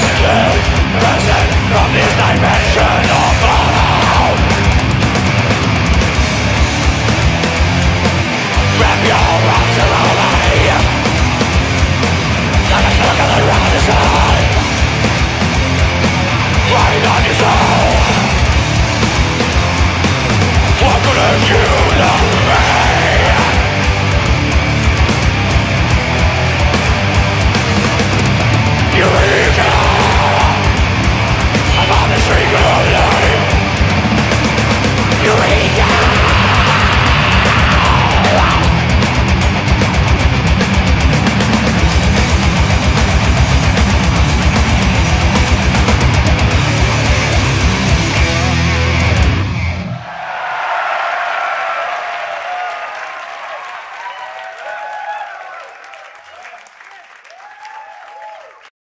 you know